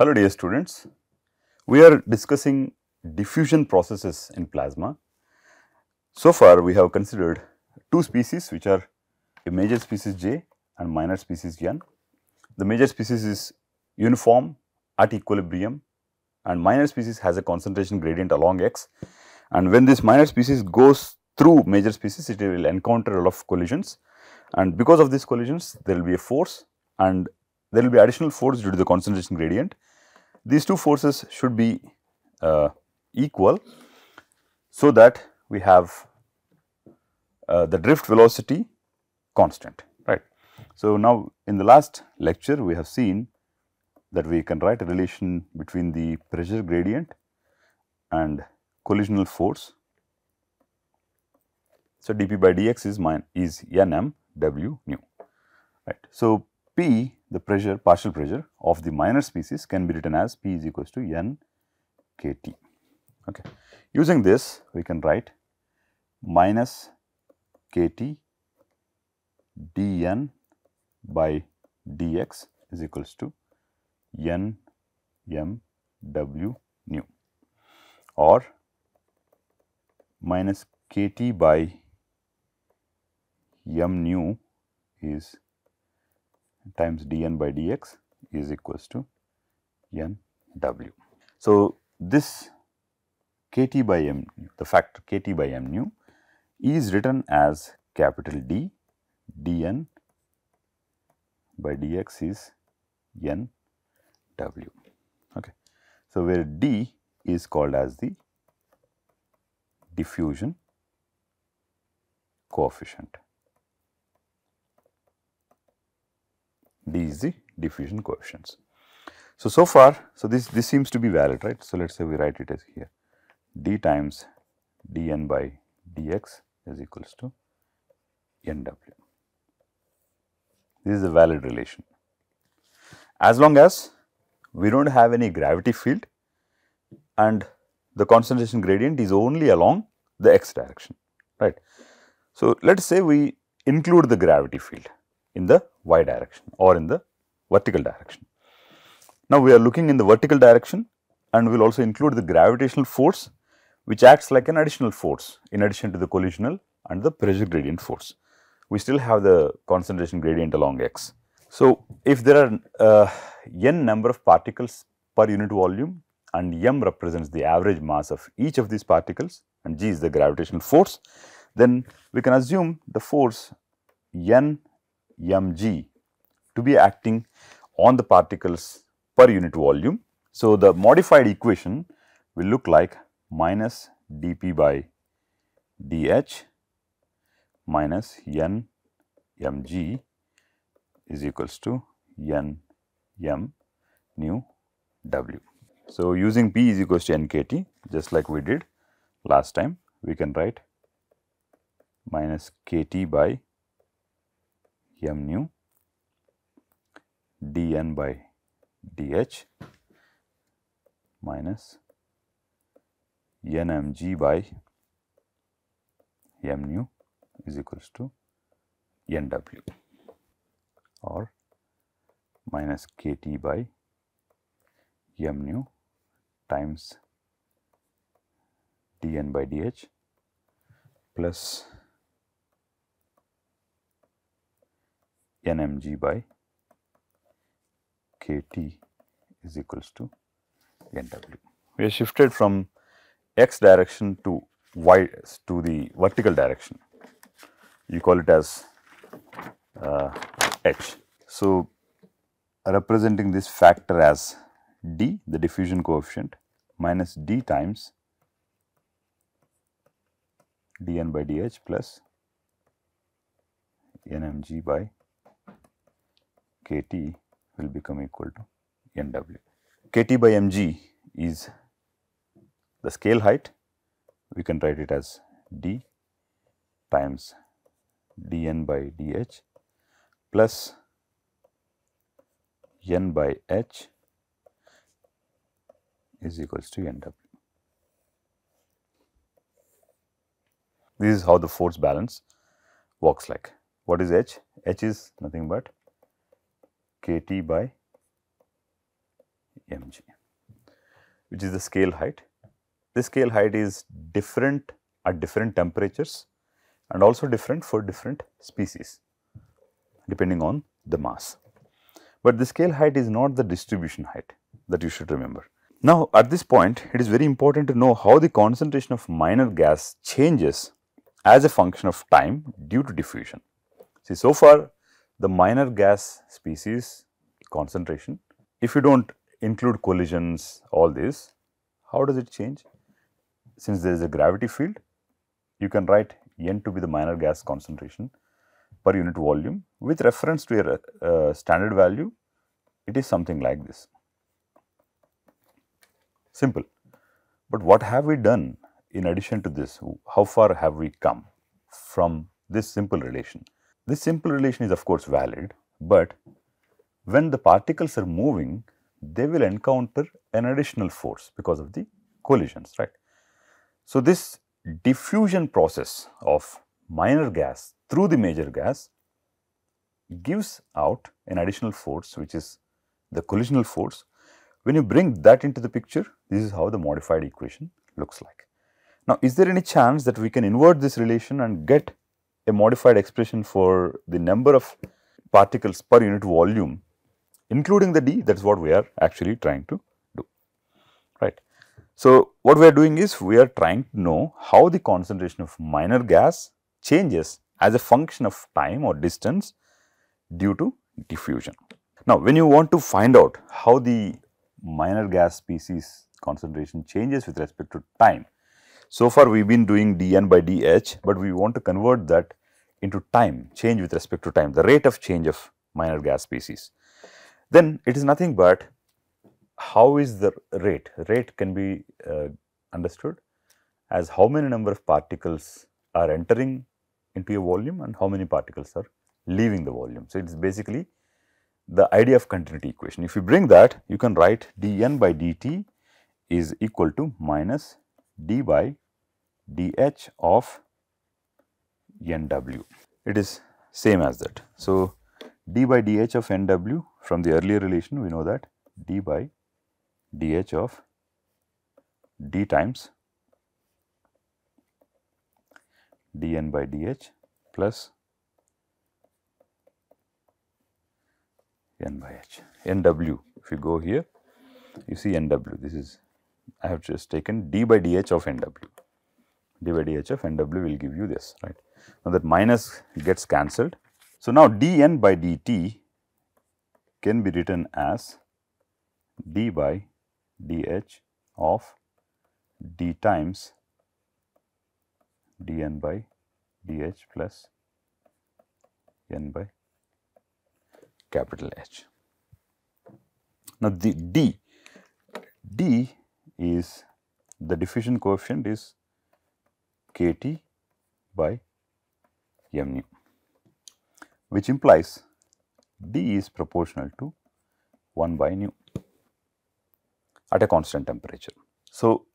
Hello dear students, we are discussing diffusion processes in plasma. So far we have considered two species which are a major species J and minor species N. The major species is uniform at equilibrium and minor species has a concentration gradient along x and when this minor species goes through major species it will encounter a lot of collisions and because of these collisions there will be a force and there will be additional force due to the concentration gradient. These two forces should be uh, equal so that we have uh, the drift velocity constant right. So, now in the last lecture we have seen that we can write a relation between the pressure gradient and collisional force. So, dp by dx is min is nm w nu right. So, The pressure partial pressure of the minor species can be written as P is equals to n kT. Okay. Using this we can write minus kT dn by dx is equals to n m w nu or minus kT by m nu is times dn by dx is equals to n w. So, this kT by m the factor kT by m nu is written as capital D dn by dx is n w. Okay. So, where d is called as the diffusion coefficient. D is the diffusion coefficients. So, so far, so this, this seems to be valid, right. So, let us say we write it as here d times dn by dx is equals to nw. This is a valid relation. As long as we do not have any gravity field and the concentration gradient is only along the x direction, right. So, let us say we include the gravity field in the y direction or in the vertical direction. Now, we are looking in the vertical direction and we will also include the gravitational force which acts like an additional force in addition to the collisional and the pressure gradient force. We still have the concentration gradient along x. So, if there are uh, n number of particles per unit volume and m represents the average mass of each of these particles and g is the gravitational force, then we can assume the force n mg to be acting on the particles per unit volume. So, the modified equation will look like minus dp by dh minus n mg is equals to n m nu w. So, using p is equals to nkt just like we did last time we can write minus kt by m nu dn by dh minus nmg by m nu is equals to nw or minus kt by m nu times dn by dh plus nmg by kt is equals to nw. We are shifted from x direction to y to the vertical direction. You call it as uh, h. So, representing this factor as d the diffusion coefficient minus d times dn by dh plus nmg by kt will become equal to nw. kt by mg is the scale height we can write it as d times dn by dh plus n by h is equals to nw. This is how the force balance works like. What is h? h is nothing but kt by mg, which is the scale height. This scale height is different at different temperatures and also different for different species depending on the mass. But the scale height is not the distribution height that you should remember. Now, at this point, it is very important to know how the concentration of minor gas changes as a function of time due to diffusion. See, so far the minor gas species concentration, if you do not include collisions, all this, how does it change? Since there is a gravity field, you can write N to be the minor gas concentration per unit volume with reference to a uh, standard value, it is something like this. Simple. But what have we done in addition to this? How far have we come from this simple relation? This simple relation is of course valid, but when the particles are moving, they will encounter an additional force because of the collisions, right. So, this diffusion process of minor gas through the major gas gives out an additional force which is the collisional force. When you bring that into the picture, this is how the modified equation looks like. Now, is there any chance that we can invert this relation and get a modified expression for the number of particles per unit volume including the d that is what we are actually trying to do right. So, what we are doing is we are trying to know how the concentration of minor gas changes as a function of time or distance due to diffusion. Now, when you want to find out how the minor gas species concentration changes with respect to time, so far we have been doing dN by dH, but we want to convert that into time, change with respect to time, the rate of change of minor gas species. Then it is nothing but how is the rate? Rate can be uh, understood as how many number of particles are entering into a volume and how many particles are leaving the volume. So, it is basically the idea of continuity equation. If you bring that, you can write dN by dt is equal to minus d by dH of NW. It is same as that. So, d by dH of NW from the earlier relation we know that d by dH of d times dN by dH plus n by h. NW, if you go here, you see NW, this is, I have just taken d by dH of NW, d by dH of NW will give you this, right. Now, that minus gets cancelled. So, now dN by dt can be written as d by dH of d times dN by dH plus n by capital H. Now, the d, d is the diffusion coefficient is kT by m nu, which implies d is proportional to 1 by nu at a constant temperature. So,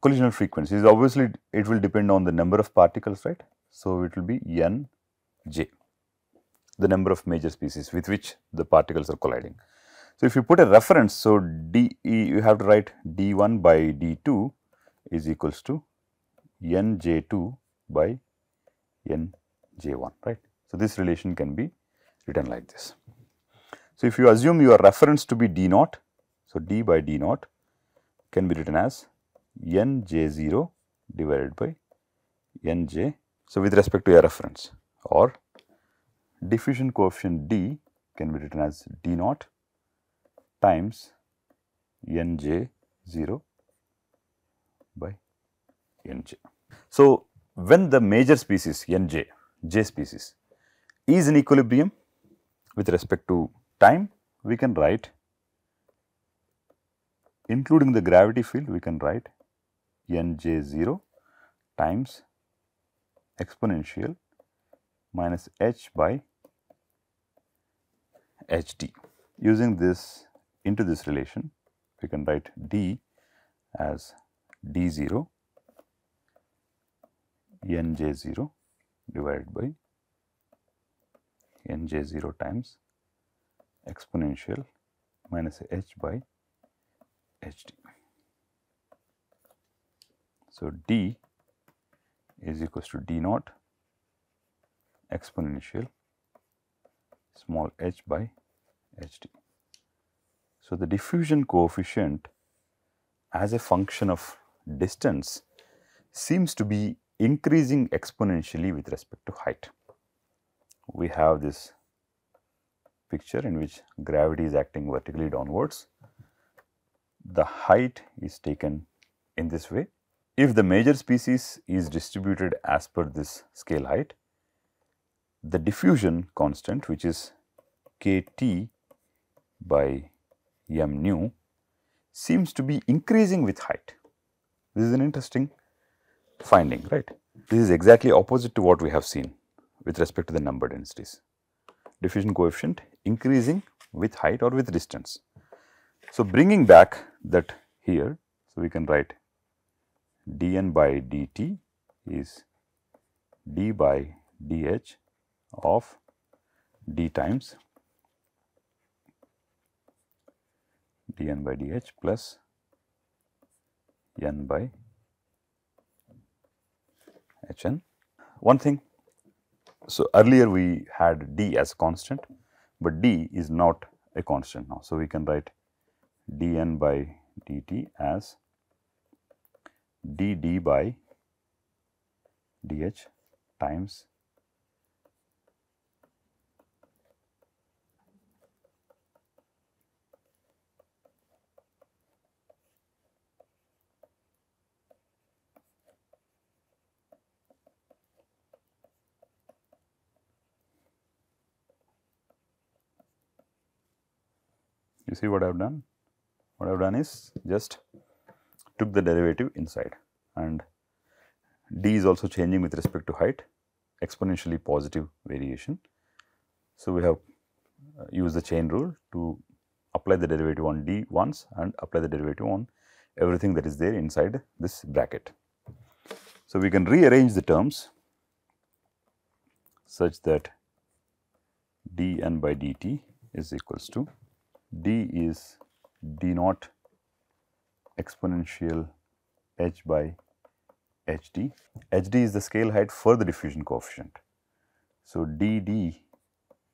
collisional frequency is obviously it will depend on the number of particles right. So, it will be n j the number of major species with which the particles are colliding. So, if you put a reference, so d you have to write d 1 by d 2 is equals to n j 2 by n j 1 right. So, this relation can be written like this. So, if you assume your reference to be d naught, so d by d naught can be written as n j 0 divided by n j. So, with respect to your reference or diffusion coefficient d can be written as d naught times n j 0 by n j. So, when the major species n j, j species is in equilibrium with respect to time, we can write including the gravity field, we can write n j 0 times exponential minus h by h d. Using this into this relation, we can write d as d 0 n j 0 divided by n j 0 times exponential minus h by hd. So, d is equals to d naught exponential small h by hd. So, the diffusion coefficient as a function of distance seems to be increasing exponentially with respect to height. We have this picture in which gravity is acting vertically downwards. The height is taken in this way. If the major species is distributed as per this scale height, the diffusion constant which is kT by m nu seems to be increasing with height. This is an interesting finding, right. This is exactly opposite to what we have seen with respect to the number densities. Diffusion coefficient increasing with height or with distance. So, bringing back that here, so we can write dn by dt is d by dh of d times dn by dh plus n by hn. One thing, so earlier we had d as constant, but d is not a constant now. So, we can write dn by dt as dd by dh times You see what I have done? What I have done is just took the derivative inside and d is also changing with respect to height exponentially positive variation. So, we have uh, used the chain rule to apply the derivative on d once and apply the derivative on everything that is there inside this bracket. So, we can rearrange the terms such that dn by dt is equals to d is d naught exponential h by hd. hd is the scale height for the diffusion coefficient. So, dd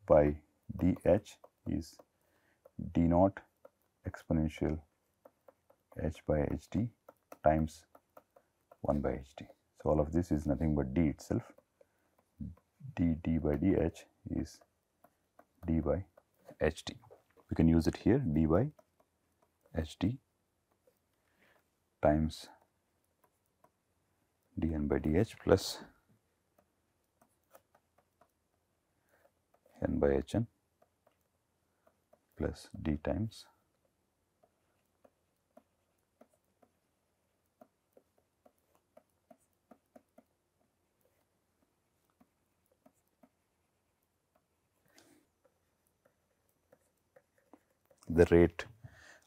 by dh is d naught exponential h by hd times 1 by hd. So, all of this is nothing but d itself dd by dh is d by hd can use it here d by hd times dn by dh plus n by hn plus d times the rate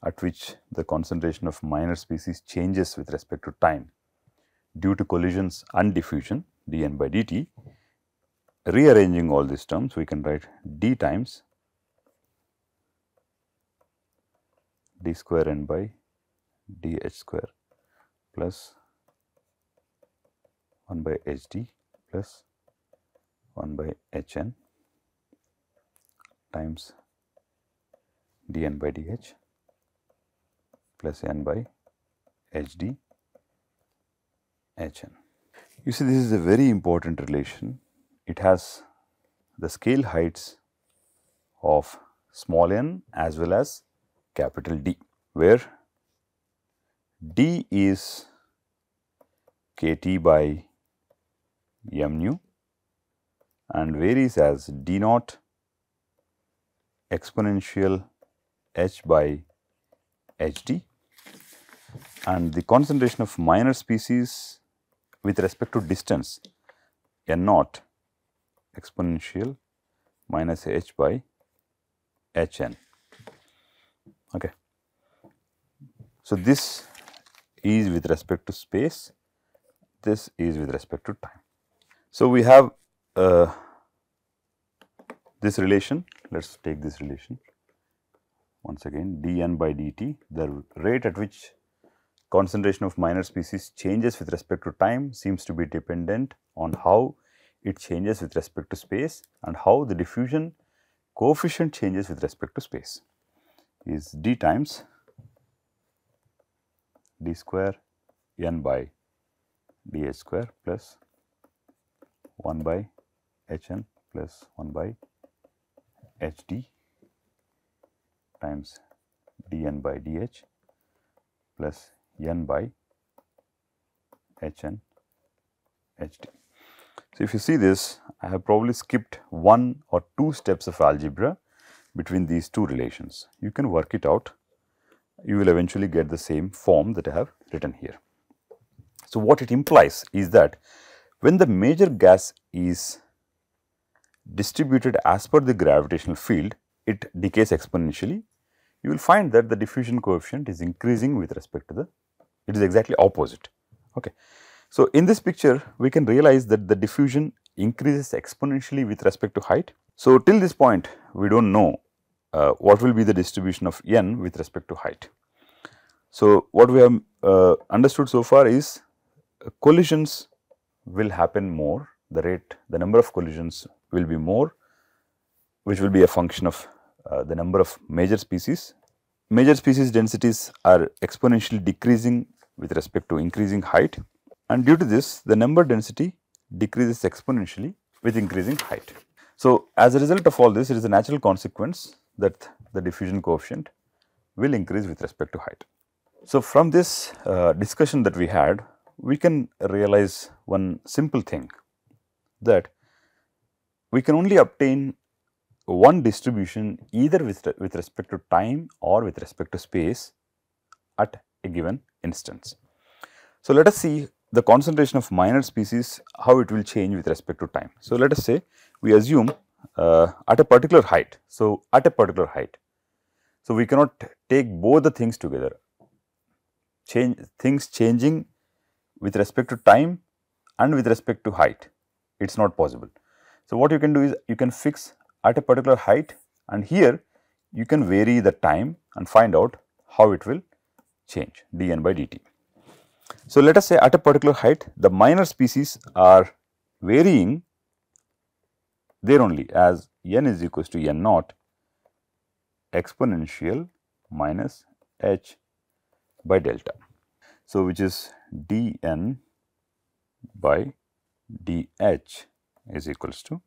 at which the concentration of minor species changes with respect to time due to collisions and diffusion dn by dt. Rearranging all these terms, we can write d times d square n by dh square plus 1 by hd plus 1 by hn times dn by dh plus n by hd hn. You see this is a very important relation. It has the scale heights of small n as well as capital D, where D is kT by m nu and varies as d naught exponential h by hd and the concentration of minor species with respect to distance n naught exponential minus h by hn. Okay. So, this is with respect to space, this is with respect to time. So, we have uh, this relation, let us take this relation once again dn by dt the rate at which concentration of minor species changes with respect to time seems to be dependent on how it changes with respect to space and how the diffusion coefficient changes with respect to space. Is d times d square n by dh square plus 1 by hn plus 1 by hd times dn by dh plus n by hn hd. So, if you see this I have probably skipped one or two steps of algebra between these two relations. You can work it out you will eventually get the same form that I have written here. So, what it implies is that when the major gas is distributed as per the gravitational field, it decays exponentially. You will find that the diffusion coefficient is increasing with respect to the, it is exactly opposite. Okay. So, in this picture, we can realize that the diffusion increases exponentially with respect to height. So, till this point, we do not know uh, what will be the distribution of n with respect to height. So, what we have uh, understood so far is uh, collisions will happen more, the rate, the number of collisions will be more, which will be a function of uh, the number of major species. Major species densities are exponentially decreasing with respect to increasing height and due to this the number density decreases exponentially with increasing height. So, as a result of all this it is a natural consequence that the diffusion coefficient will increase with respect to height. So, from this uh, discussion that we had, we can realize one simple thing that we can only obtain one distribution either with, with respect to time or with respect to space at a given instance. So, let us see the concentration of minor species how it will change with respect to time. So, let us say we assume uh, at a particular height. So, at a particular height. So, we cannot take both the things together change things changing with respect to time and with respect to height it is not possible. So, what you can do is you can fix at a particular height and here you can vary the time and find out how it will change dn by dt. So, let us say at a particular height the minor species are varying there only as n is equals to n naught exponential minus h by delta. So, which is dn by dh is equals to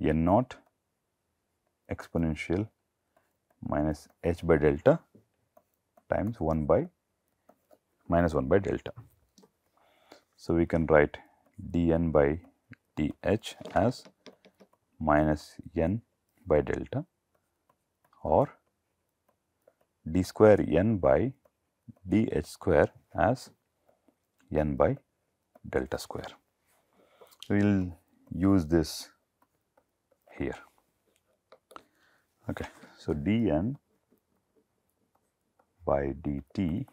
n naught exponential minus h by delta times 1 by minus 1 by delta. So, we can write dn by dh as minus n by delta or d square n by dh square as n by delta square. We will use this here. Okay. So, dn by dt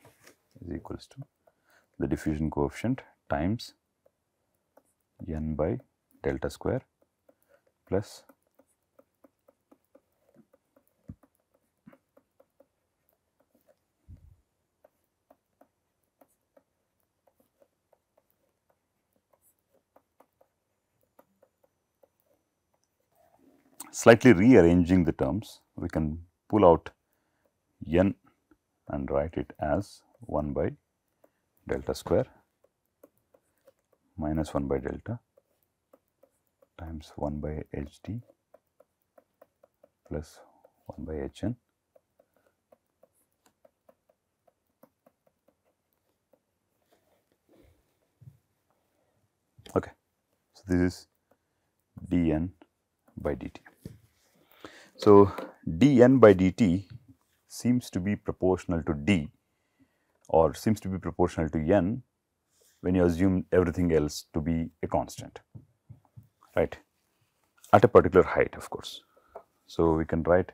is equals to the diffusion coefficient times n by delta square plus slightly rearranging the terms, we can pull out n and write it as 1 by delta square minus 1 by delta times 1 by hd plus 1 by hn okay so this is dn by dt so, dn by dt seems to be proportional to d or seems to be proportional to n when you assume everything else to be a constant, right, at a particular height of course. So, we can write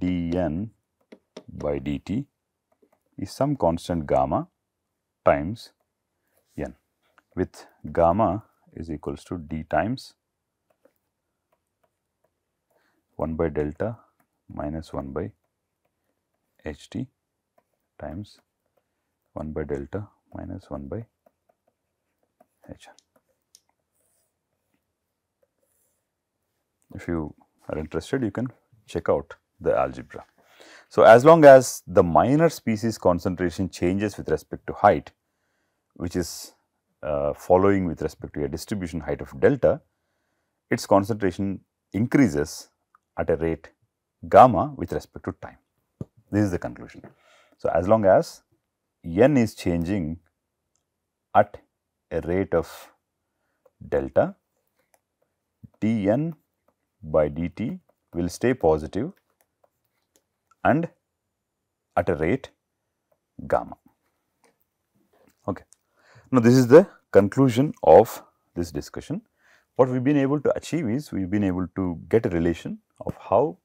dn by dt is some constant gamma times n with gamma is equals to d times 1 by delta minus 1 by h t times 1 by delta minus 1 by h r. If you are interested, you can check out the algebra. So, as long as the minor species concentration changes with respect to height, which is uh, following with respect to a distribution height of delta, its concentration increases at a rate gamma with respect to time. This is the conclusion. So, as long as n is changing at a rate of delta, dn by dt will stay positive and at a rate gamma. Okay. Now, this is the conclusion of this discussion. What we have been able to achieve is we have been able to get a relation of how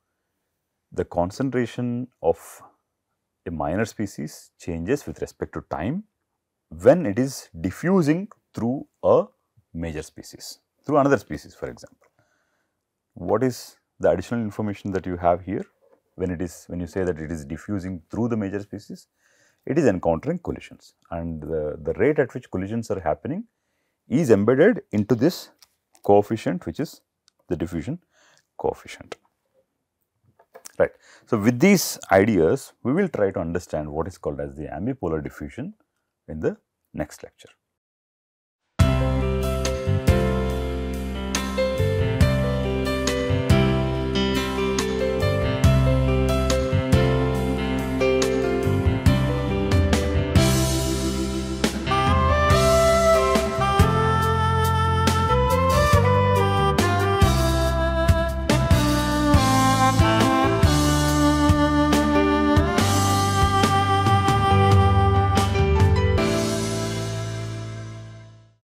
the concentration of a minor species changes with respect to time when it is diffusing through a major species, through another species for example. What is the additional information that you have here when it is when you say that it is diffusing through the major species? It is encountering collisions and the, the rate at which collisions are happening is embedded into this coefficient which is the diffusion coefficient. Right. So, with these ideas we will try to understand what is called as the ambipolar diffusion in the next lecture.